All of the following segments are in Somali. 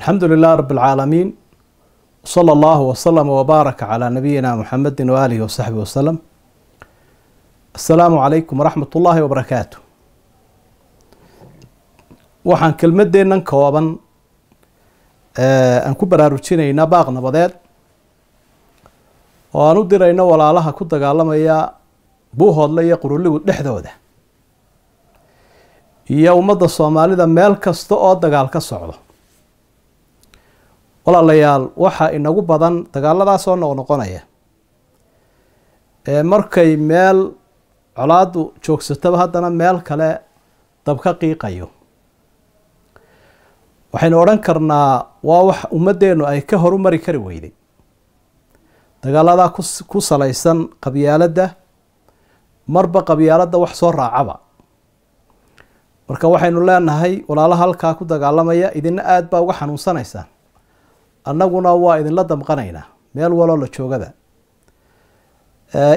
alxamdu lilah rab اlcaalamiin wslى allahu wslama wbaaraka calى nabiyina muxamedi waaalihi wasaxbi wasalam asalaamu calaykum waraxmat ullaahi wabarakaatu waxaan kelmadeennan kooban aan ku baraarujinaynaa baaq nabadeed oo aan u dirayno walaalaha ku dagaalamaya buuhoodle iyo quruligu dhexdooda iyo ummadda soomaalida meel kasta oo dagaal ka socdo walaalayaal waxaa inagu badan dagaaladaas oo noqnoqonaya ee markay meel colaadu joogsataba haddana meel kale dab ka qiiqayo. Waxaynu odhan karnaa waa wax ummaddeenu ay ka horumari kari weyday dagaaladaa ku ku salaysan qabyaaladda marba qabyaaladda wax soo raacaba. Marka waxaynu leenahay walaalaha halkaa ku dagaalamaya idina aada baa uga xanuunsanaysaan annaguna waa idinla damqanaynaa meel waloo la joogada.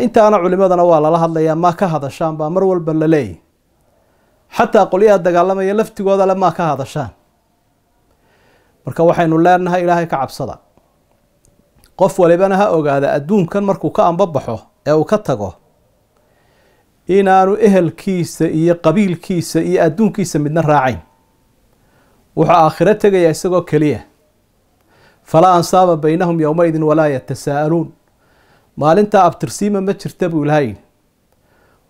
Intaana culimadana waa lala hadlayaa maa ka hadashaan baa mar walba la leeyahy xataa qolyaha dagaalamaya laftigooda le maa ka hadashaan. Marka waxaynu leenahay ilaahay ka cabsada. Qof walibana ha ogaada adduunkan markuu ka ambabaxo ee uu ka tago inaanu ehelkiisa iyo qabiilkiisa iyo adduunkiisa midna raacayn. Wuxuu aakhiro tegaya isagoo keliya falaa ansaaba baynahum yowmaidin walaa yatasaa'aluun maalintaa abtirsiima ma jirta buu ilaha yidhi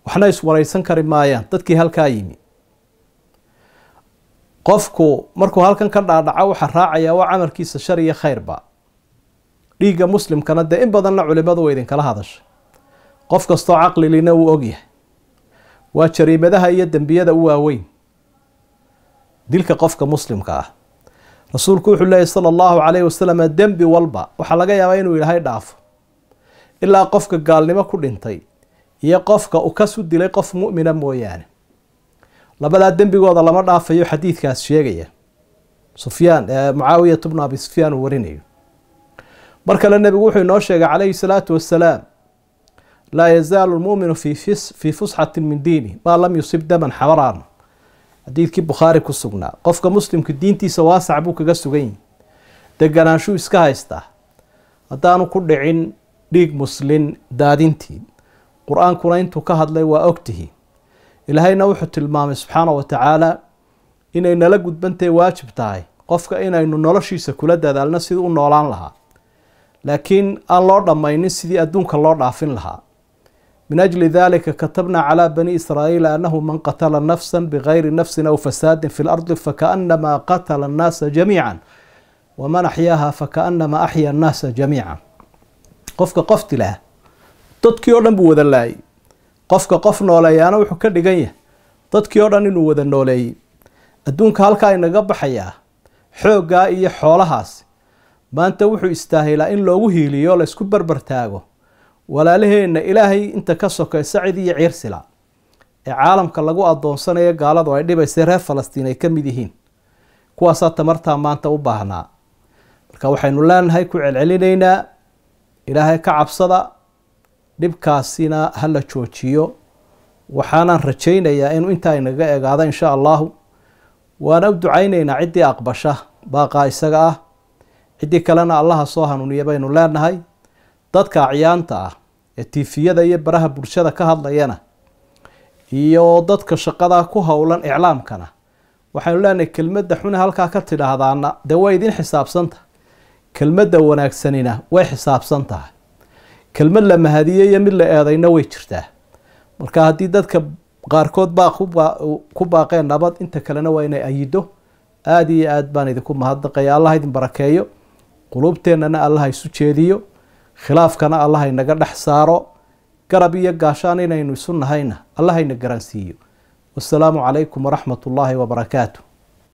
waxna iswaraysan kari maayaan dadkii halkaa yimi qofku markuu halkan ka dhaadhaco waxaa raacaya waa camalkiisa shar iyo khayrba dhiigga muslimkana dee in badanna culimadu way idinkala hadasha qof kastoo caqlilina wuu ogyahay waa jariimadaha iyo dembiyada u waaweyn dilka qofka muslimka ah rasuulku wuxuu leeyay sala allahu calayhi wasalam dembi walba waxaa laga yaabaa inuu ilaahay dhaafo. Ilaa qofka gaalnimo ku dhintay iyo qofka uu kasu dilay qof mu'mina mooyaane. Labadaa dembigooda lama dhaafayo xadiidkaas sheegaya. Sufyaan mucaawiyat bnu abi sufyaan uu warinayo. Mar kale nebigu wuxuu inoo sheegay calayhi salaatu wasalaam laa yazaalu lmu'minu fii fusxati min diini maa lam yusib daman xabaraan xadiidkii bukhaari ku sugnaa qofka muslimka diintiisa waasac buu kaga sugan yihi deganaanshuu iska haystaa haddaanu ku dhicin dhiig muslin daadintii qur'aankuna intuu ka hadlay waa ogtihi ilaahayna wuxuu tilmaamay subxaana wa tacaala inay nala gudbantahay waajib tahay. Qofka inaynu noloshiisa kula dadaalno sidii u noolaan lahaa. Laakiin aan loo dhammaynin sidii adduunka loo dhaafin lahaa min ajli dalika katabna calaa bani israa'iila annahu man qatala nafsa bigayri nafsin aw fasaadin fi lardi fakaanamaa qatala annaasa jamiica waman axyaaha fakaanamaa axya annaasa jamiica qofka qof dilaha dadkii oo dhan buu wada laayay qofka qof nooleeyaana wuxuu ka dhigan yahay dadkii oo dhan inuu wada nooleeyey adduunka halkaa inaga baxayaa xoogaa iyo xoolahaas maanta wuxuu istaahilaa in loogu hiiliyo o laysku barbartaago walaalaheenna ilaahay inta ka sokaysa cid iyo ciirsila ee caalamka lagu adoonsanayo gaaladu ay dhibaysay reer falastiin ay ka mid yihiin. Kuwaasaa tamartaa maanta u baahnaa. Marka waxaynu leenahay ku celcelinaynaa ilaahay ka cabsada dhibkaasina ha la joojiyo. Waxaanaan rajaynayaa inuu intaa inaga egaado insha allahu. Waana u ducaynaynaa ciddii aqbasha baaqaa isaga ah. Ciddii kalena allaha soo hanuuniya baynu leenahay dadka acyaanta ah ee tiifiyada iyo baraha bulshada ka hadlayana iyo dadka shaqada ku howlan iclaamkana waxaynu leenahay kelmadda xune halkaa ka tidhaahdaana dee way idin xisaabsan tahay kelmadda wanaagsanina way xisaabsan tahay kelmad la mahadiye mid la eedayna way jirtaa. Marka haddii dadka qaarkood baa ku baaqeen nabad inta kalena waa inay ayido aada iyo aad baan idinku mahadnaqaya allah idin barakeeyo quluubteennana allaha isu jeediyo khilaafkana allah inaga dhex saaro. Garab iyo gaashaan inaynu isu nahayna allah ina garansiiyo. Wasalaamu calaykum waraxmat ullaahi wabarakaatu